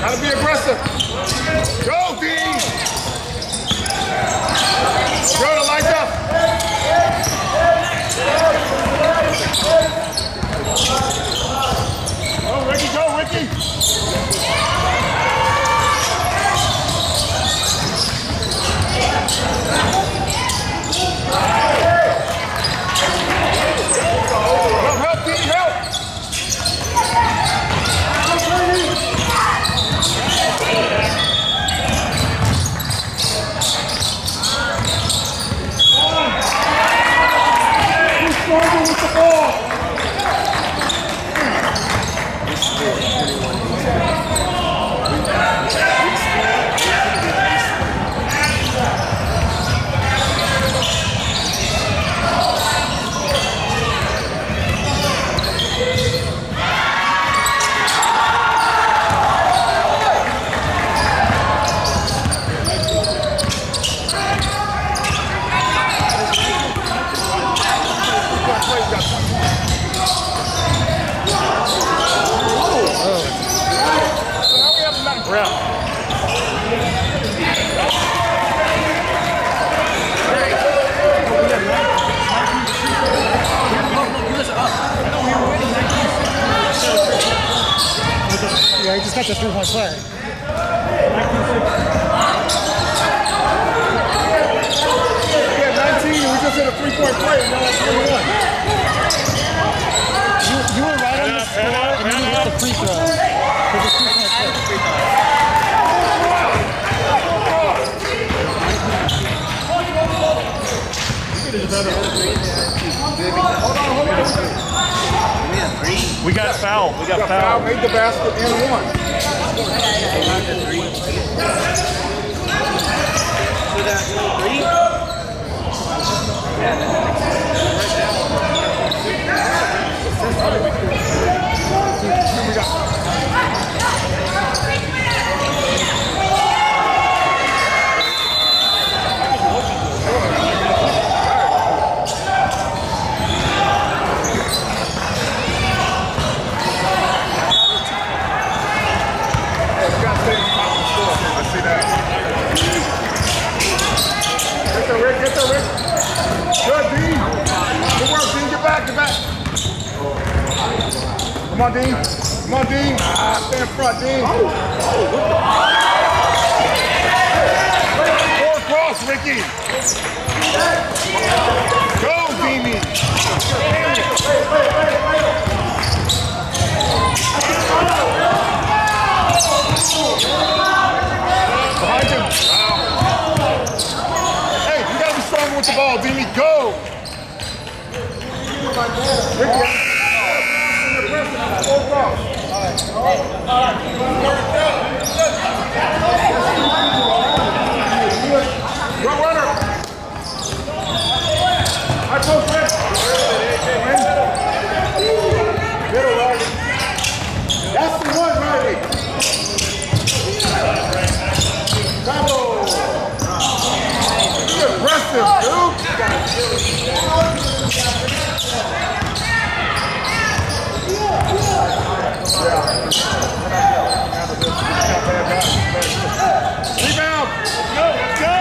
Gotta be aggressive. Go, Dean. Go to light up. Go, Ricky, go, Ricky. Help, help, Dean, help. Who's stronger with the ball? Yeah, he just got the three-point play. Yeah, 19, and we just hit a three-point play, and now that's 21. You, you were right on the score, and then you hit the free throw. For the three-point play. We got foul. We got Foul foul. made the basket and one. Yeah, we gotta stay on top of the score. I see that. Get there, Come on, Dean. Come on, Dean. Ah, stay in front, Dean. Four across, Ricky. Go, Deanie. Behind him. Hey, you gotta be stronger with the ball, Deanie. Go. Ricky. Go runner. High post, Rick. Win. Middle, Riley. That's the one, Riley. Bravo. Be aggressive, dude. Rebound. Go, let's go.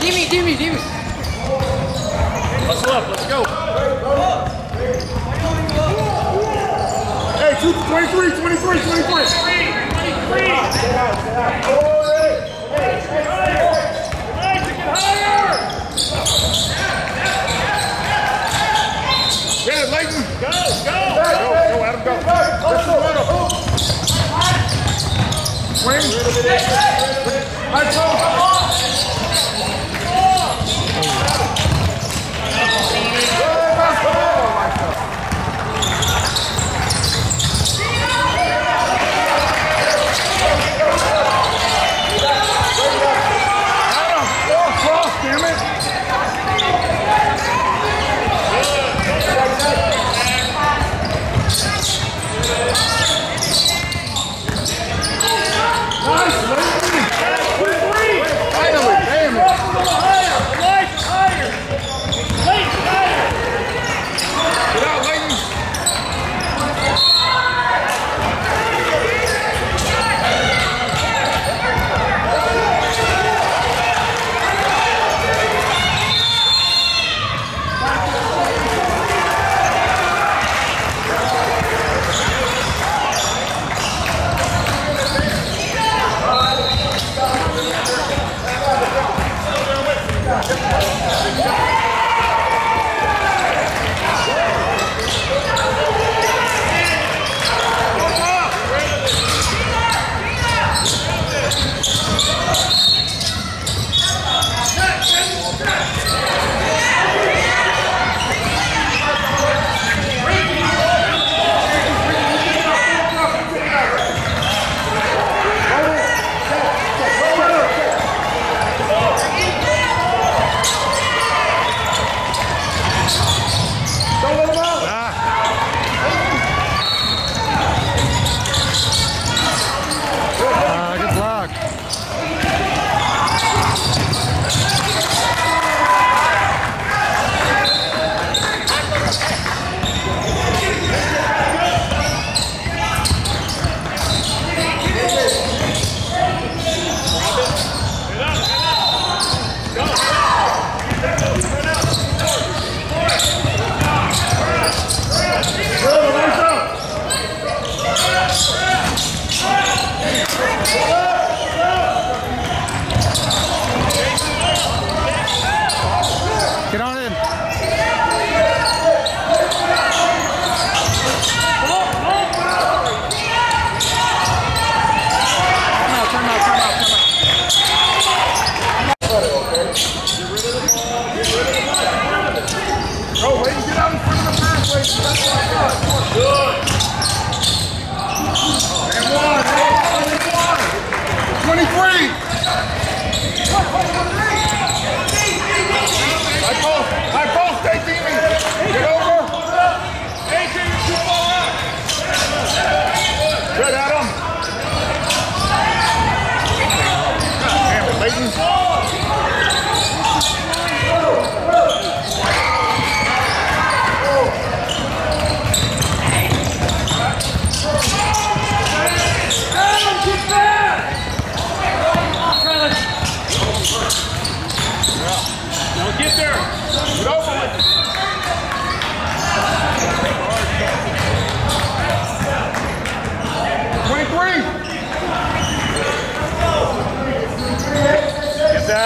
Dimmy, Dimmy, Dimmy. Hustle up. Let's go. Hey, two, 23, 23, 23. Get it, Leighton. Go, go. Go, go, Adam, go. This is little. Swing. High post.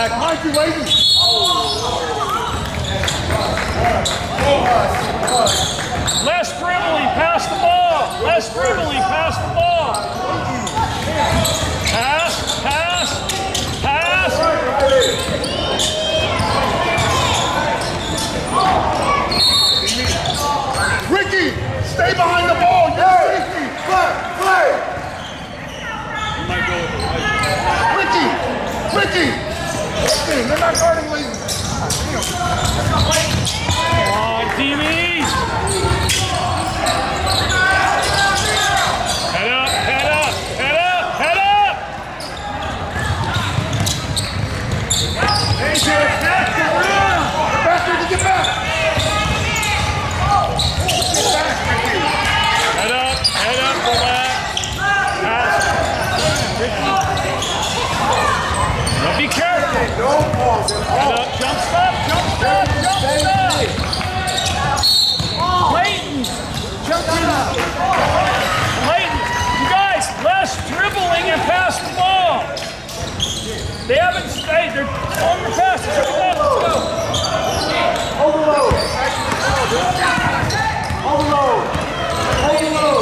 back. Behind you, ladies. Les Brimley, pass the ball. Les Brimley, pass the ball. Pass, pass, pass. Ricky, stay behind the ball. Yes, Play, play. Ricky, Ricky. They're not guarding me. Come on, Timmy. Hey, they're on the pass. Overload. Overload. Overload. Overload.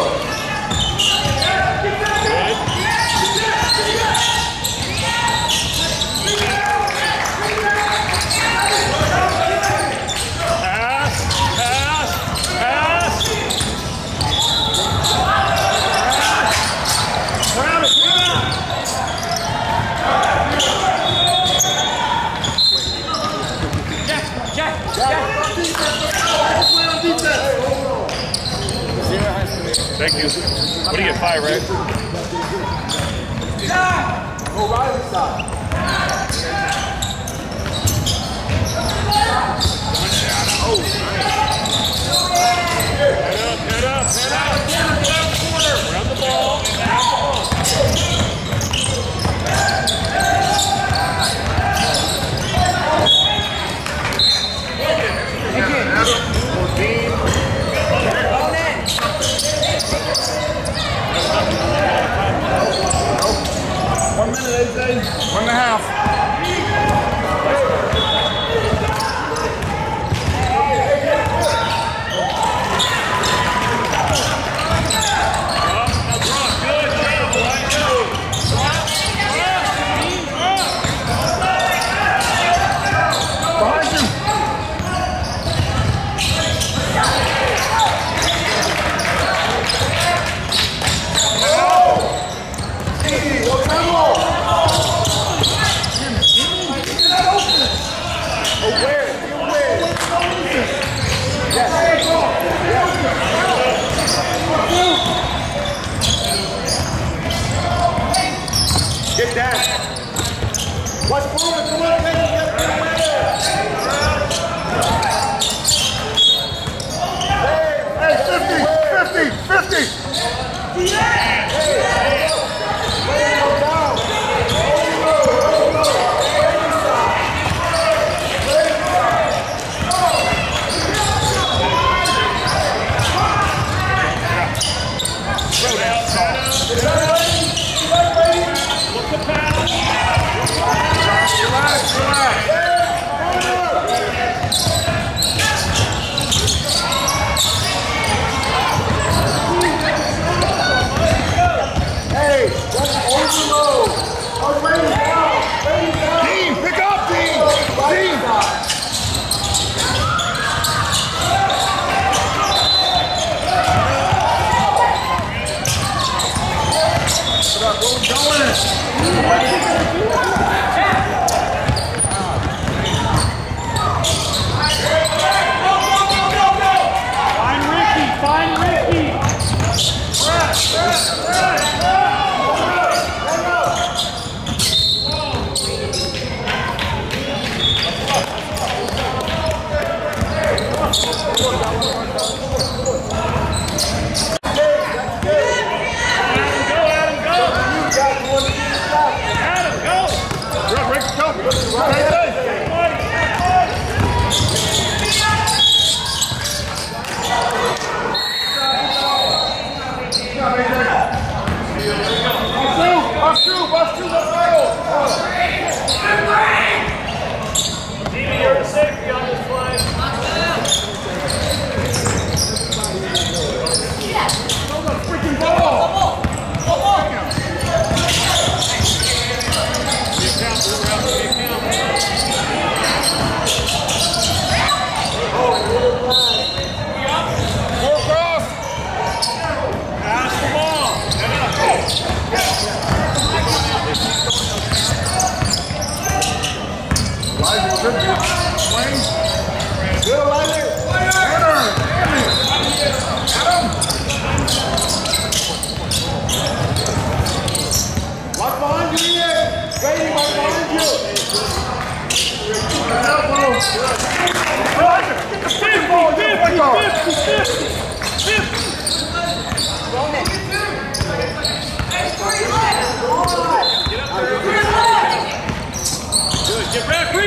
Thank you. What do you get, five, right? Go Riley side. Oh, nice. Head up, head up, head up. Around the ball. One and a half.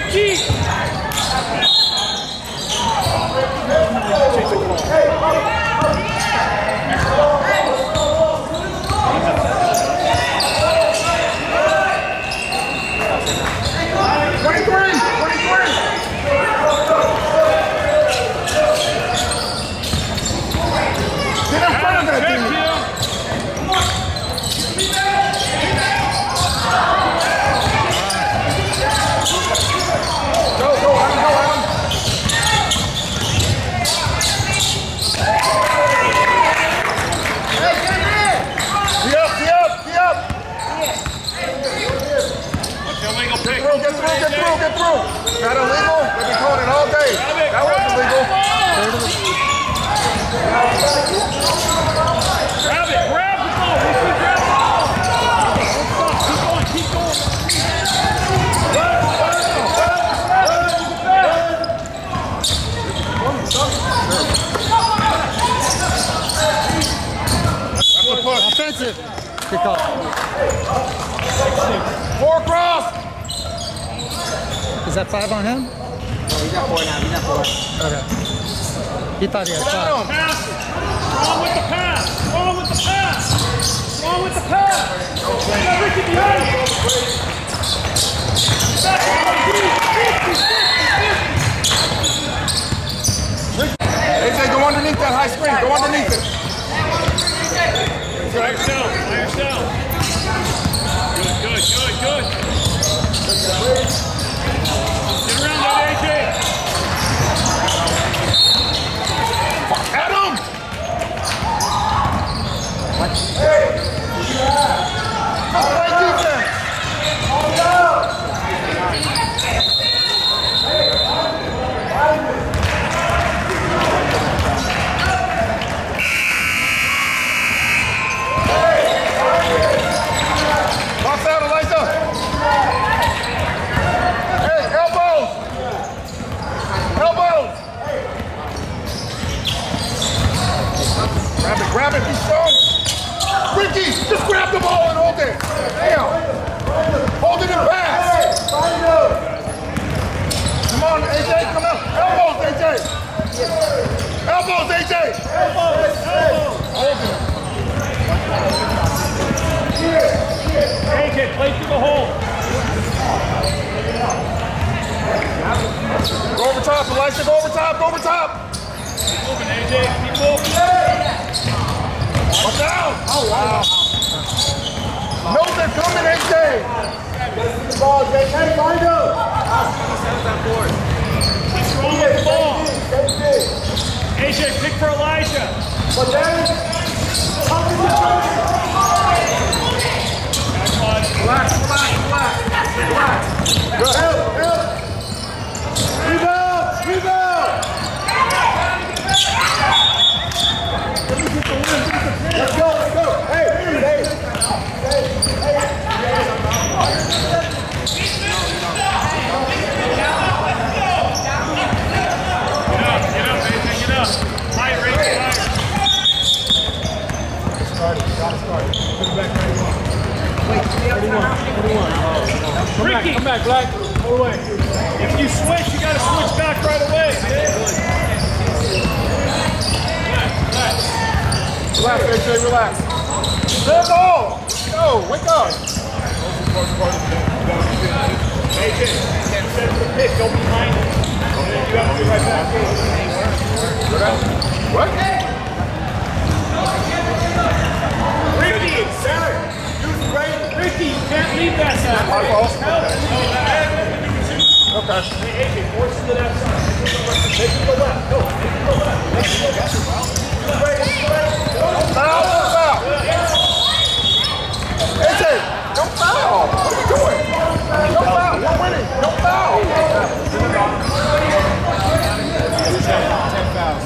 Get back, Ricky. Twenty-three. Twenty-three. Get in front of that Check thing. him. Go, go, Adam, go, Adam. Be up, be up, be up. Okay, legal pick. Through, get through, get through, get through. Not illegal. They've been calling it all day. That wasn't legal. Grab it, grab the ball. We should grab the ball. Don't stop. Keep going, keep going. Run, run, run, run. That's the push. Offensive. Good call. Four across. Is that five on him? He's not four now. He's not four. Okay. He thought he had five. Adam. Pass it. Strong with the pass. Strong with the pass. Strong with the pass. You got Ricky behind you. Back on, dude. 50, 50, 50. AJ, go underneath that high screen. Go underneath it. Good, good, good, good. Get around that AJ. Adam. Hey. Come play defense. Box out, Elijah. Hey, elbows. Elbows. Grab it, grab it, be strong. Ricky, just grab the ball and hold it. Damn. Hold it and pass. Come on, AJ, come on. Elbows, AJ. Elbows, AJ. Elbows, elbows. Hold it. AJ, play through the hole. Go over top, Elisha. Go over top, go over top. Keep moving, AJ. Keep moving. Watch out. Oh, wow. No, they're coming, AJ. Ball, AJ, find him. Be strong with the ball. AJ, pick for Elijah. But then, come Back on. Relax, relax, relax. Relax. Good. Help, help. Rebound, rebound. Let's go, let's go. Hey, hey. Get up, get up, AJ, get up. Higher, AJ, higher. Started, got it started. Put it back where you want. Come back, come back, Black. All the way. If you switch, you gotta switch back right away. Relax, AJ, relax. Let go. Go, wake up. AJ, set the pick, go behind. You have to be right back. What? Derek, you great. Ricky, can't leave that side. My fault? Okay. Hey, AJ, force to that side. Take to the left. Go. Take to to the left.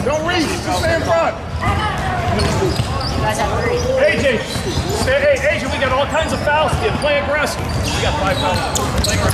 Don't reach. Just stay in front guys. AJ, hey, AJ, we got all kinds of fouls. Get Play aggressive. We got five fouls. Play aggressive.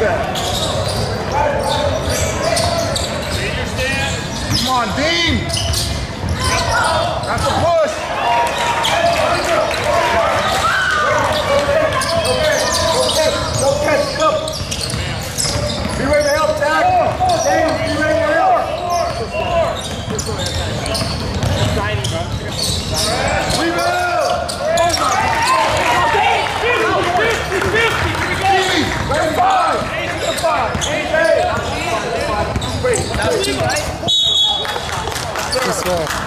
that? Come on, Dean! That's a push! Go catch, go go! Be ready to help, Zach! Damn, be ready! This one.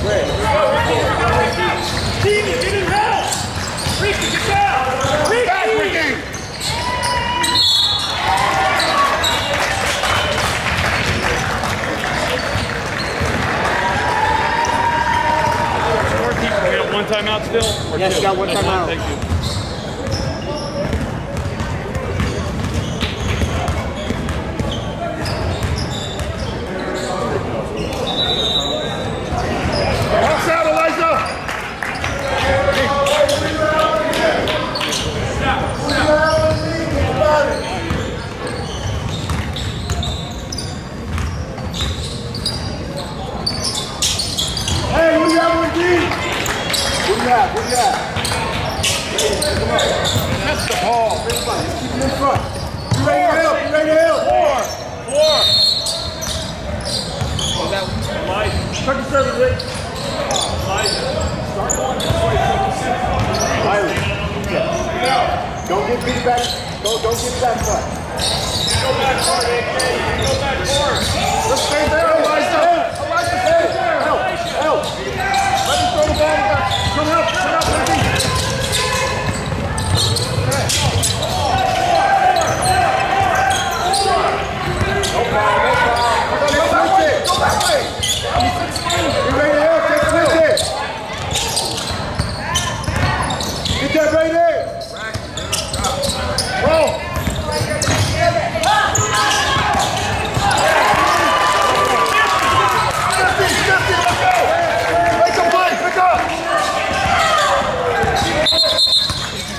Great. Steven, get in get down! Ricky! Back, Ricky! One timeout still? Yes, got one timeout. Thank you.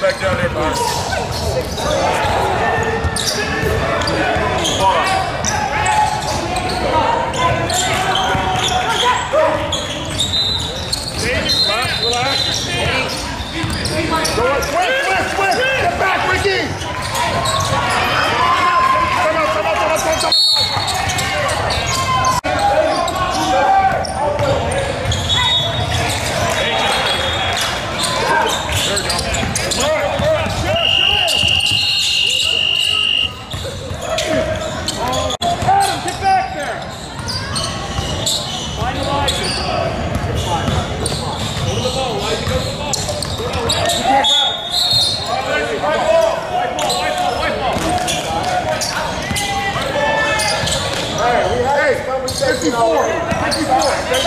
back down there, Byron. Get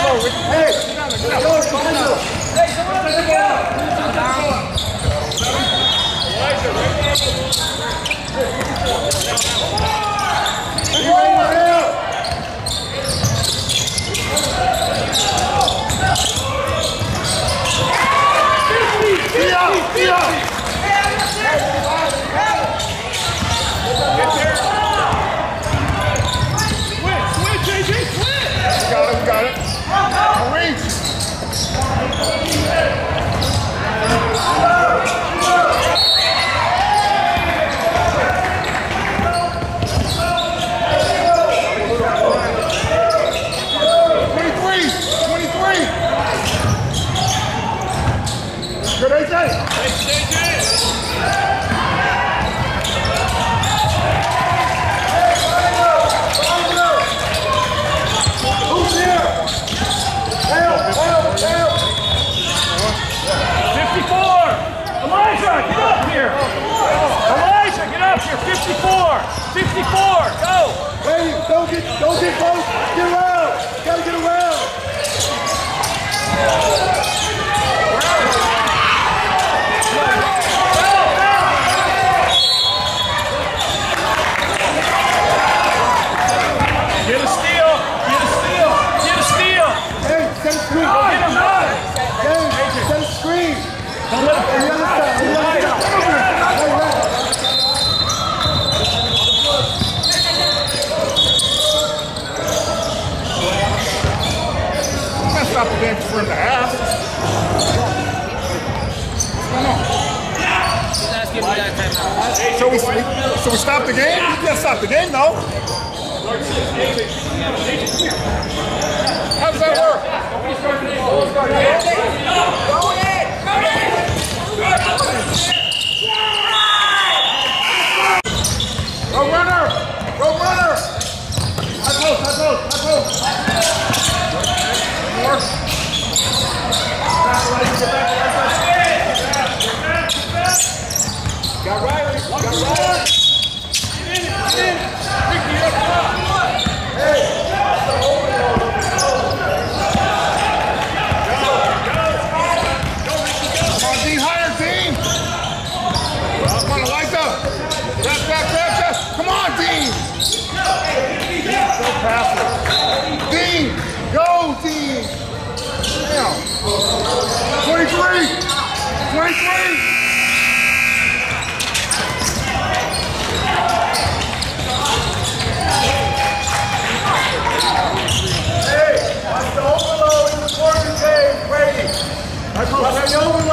out. You up, be up. Switch, switch, AJ, switch. We got it, we got it. Maurice. Twenty-three, twenty-three. Good, AJ. Who's here? Help, help, help. 54. Elijah, get up here. Elijah, get up here. 54. 54. Go. Hey, don't get, don't get close. Get around. Gotta get around. Get a steal. Get a steal. Get a steal. Hey, set a screen. Get him done. Hey, set a screen. Don't let him On the other side, on the other side. Hey, right. That's not the game for him to. He's asking me that. So we, so we stop the game? You can't stop the game, though. How does that work? Go runner! Go runner! High post, high post, high Got Riley, got Riley. Come on, Dean, higher, Dean. Come on, Eliza. Grab, grab, grab, grab. Come on, Dean. Dean, so passive. Dean, go, Dean. Damn. 23. 23. Hey, watch the overload in the corner, Dave. Brady. Watch the overload.